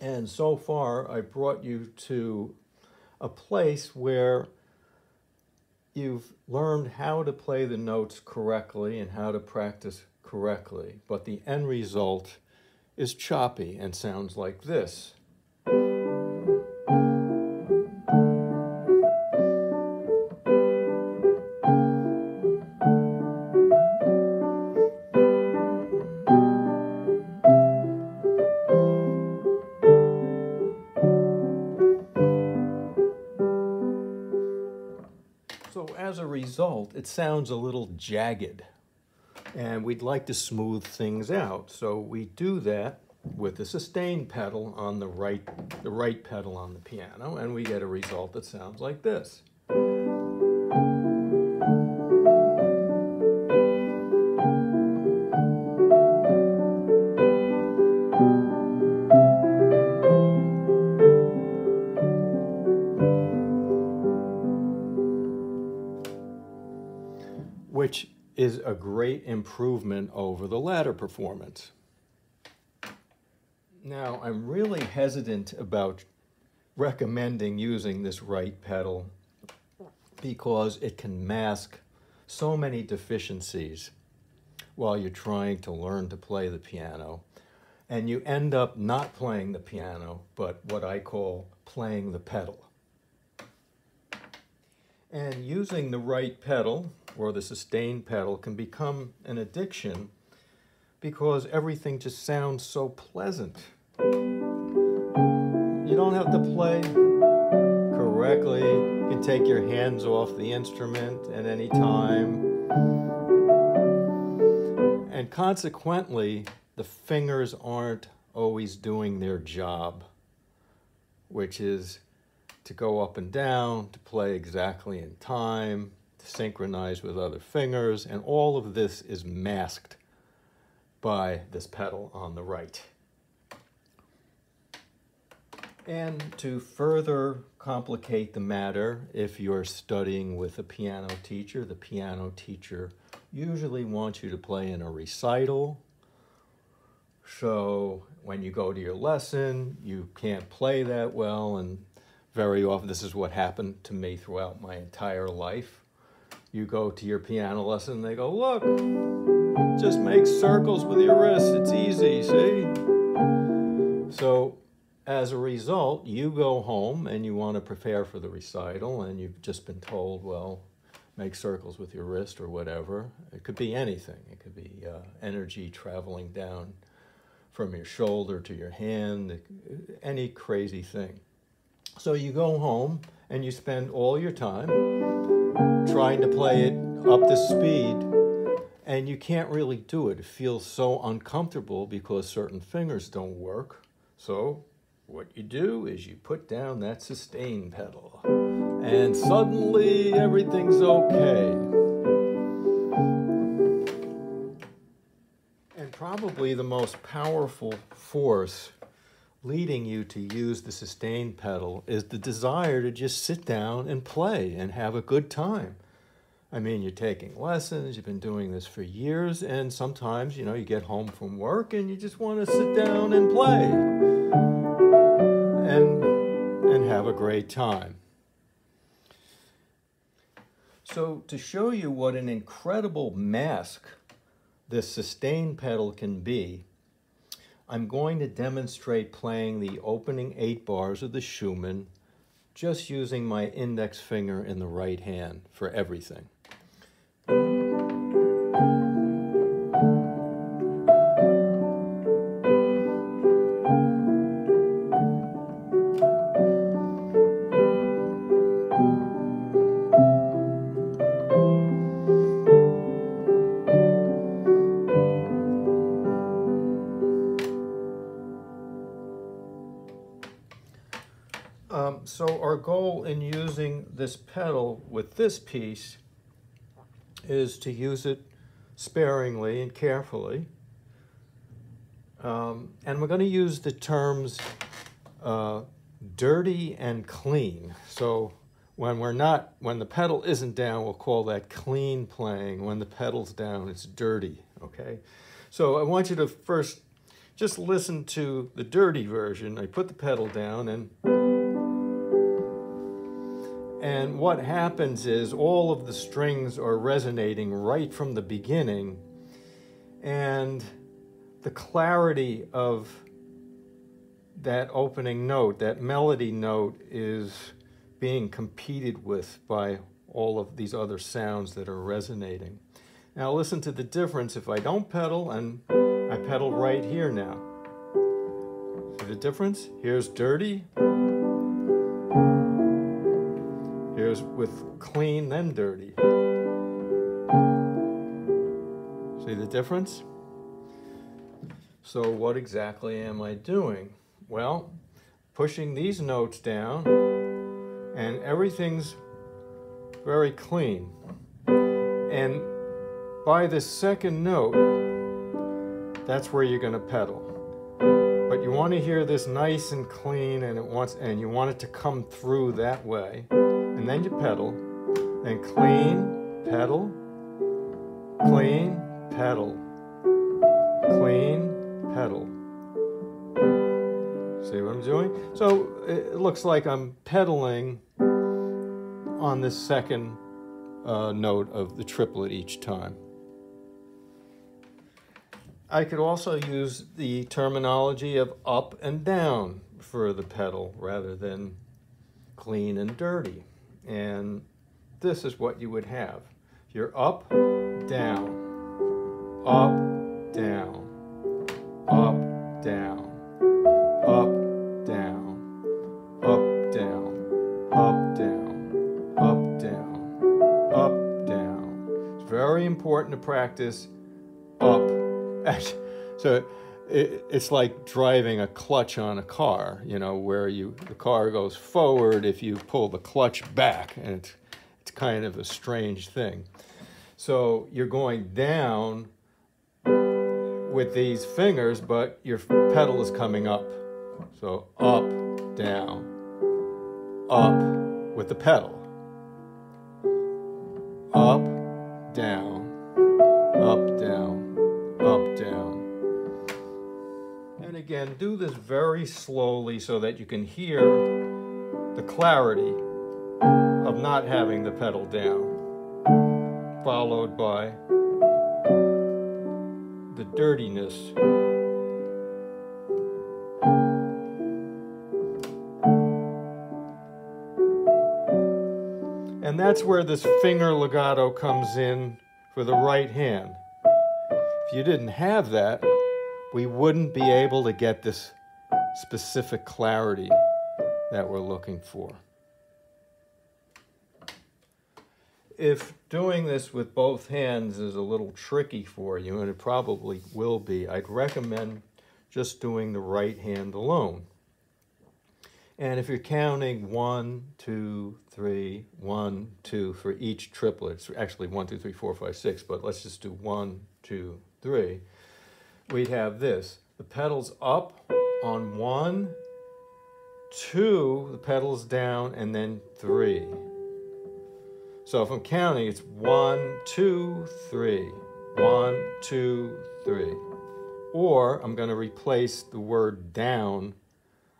And so far, I brought you to a place where you've learned how to play the notes correctly and how to practice correctly. But the end result is choppy and sounds like this. Result, it sounds a little jagged. And we'd like to smooth things out. So we do that with the sustain pedal on the right, the right pedal on the piano, and we get a result that sounds like this. Is a great improvement over the latter performance. Now, I'm really hesitant about recommending using this right pedal because it can mask so many deficiencies while you're trying to learn to play the piano. And you end up not playing the piano, but what I call playing the pedal. And using the right pedal or the sustain pedal can become an addiction because everything just sounds so pleasant. You don't have to play correctly. You can take your hands off the instrument at any time. And consequently, the fingers aren't always doing their job, which is to go up and down, to play exactly in time, to synchronize with other fingers, and all of this is masked by this pedal on the right. And to further complicate the matter, if you're studying with a piano teacher, the piano teacher usually wants you to play in a recital. So when you go to your lesson, you can't play that well, and very often this is what happened to me throughout my entire life. You go to your piano lesson, and they go, look, just make circles with your wrists, it's easy, see? So as a result, you go home and you want to prepare for the recital, and you've just been told, well, make circles with your wrist or whatever. It could be anything. It could be uh, energy traveling down from your shoulder to your hand, any crazy thing. So you go home and you spend all your time trying to play it up to speed, and you can't really do it. It feels so uncomfortable because certain fingers don't work. So what you do is you put down that sustain pedal and suddenly everything's okay. And probably the most powerful force leading you to use the sustain pedal is the desire to just sit down and play and have a good time. I mean, you're taking lessons, you've been doing this for years, and sometimes, you know, you get home from work and you just want to sit down and play and, and have a great time. So to show you what an incredible mask this sustain pedal can be, I'm going to demonstrate playing the opening eight bars of the Schumann just using my index finger in the right hand for everything. Um, so our goal in using this pedal with this piece is to use it sparingly and carefully. Um, and we're going to use the terms uh, dirty and clean. So when we're not, when the pedal isn't down, we'll call that clean playing. When the pedal's down, it's dirty okay? So I want you to first just listen to the dirty version. I put the pedal down and and what happens is all of the strings are resonating right from the beginning and the clarity of that opening note, that melody note is being competed with by all of these other sounds that are resonating. Now listen to the difference if I don't pedal and I pedal right here now. See the difference? Here's dirty. With clean, then dirty. See the difference? So what exactly am I doing? Well, pushing these notes down and everything's very clean. And by the second note, that's where you're going to pedal. But you want to hear this nice and clean and it wants and you want it to come through that way. And then you pedal, then clean, pedal, clean, pedal, clean, pedal. See what I'm doing? So it looks like I'm pedaling on this second uh, note of the triplet each time. I could also use the terminology of up and down for the pedal rather than clean and dirty. And this is what you would have. You're up, down, up, down, up, down, up, down, up, down, up, down, up, down, up, down. It's very important to practice up. So it, it's like driving a clutch on a car, you know, where you the car goes forward if you pull the clutch back, and it's, it's kind of a strange thing. So you're going down with these fingers, but your pedal is coming up. So up, down, up with the pedal. Up, down, up, down, up, down. Again, do this very slowly so that you can hear the clarity of not having the pedal down, followed by the dirtiness And that's where this finger legato comes in for the right hand. If you didn't have that, we wouldn't be able to get this specific clarity that we're looking for. If doing this with both hands is a little tricky for you, and it probably will be, I'd recommend just doing the right hand alone. And if you're counting one, two, three, one, two for each triplet, it's actually one, two, three, four, five, six, but let's just do one, two, three. We'd have this. The pedals up on one, two, the pedals down, and then three. So if I'm counting, it's one, two, three, one, two, three. Or I'm going to replace the word down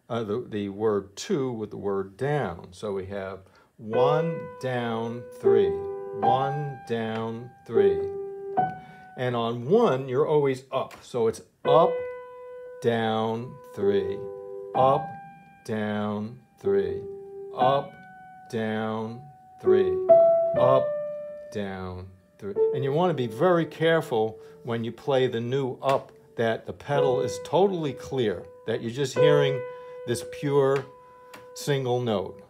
uh, the, the word two with the word down. So we have one, down, three. One, down, three. And on one, you're always up. So it's up, down, three. Up, down, three. Up, down, three. Up, down, three. And you want to be very careful when you play the new up that the pedal is totally clear, that you're just hearing this pure single note.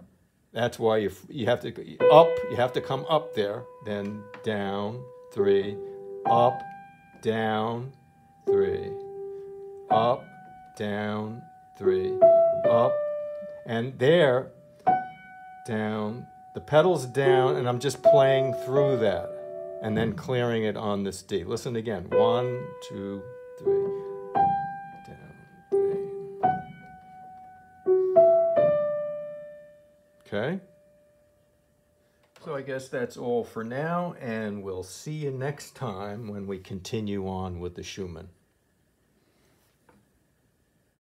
That's why you you have to up, you have to come up there, then down, three, up, down, three, up, down, three, up, and there, down, the pedal's down, and I'm just playing through that, and then clearing it on this D. Listen again, one, two, three. Okay? So I guess that's all for now, and we'll see you next time when we continue on with the Schumann.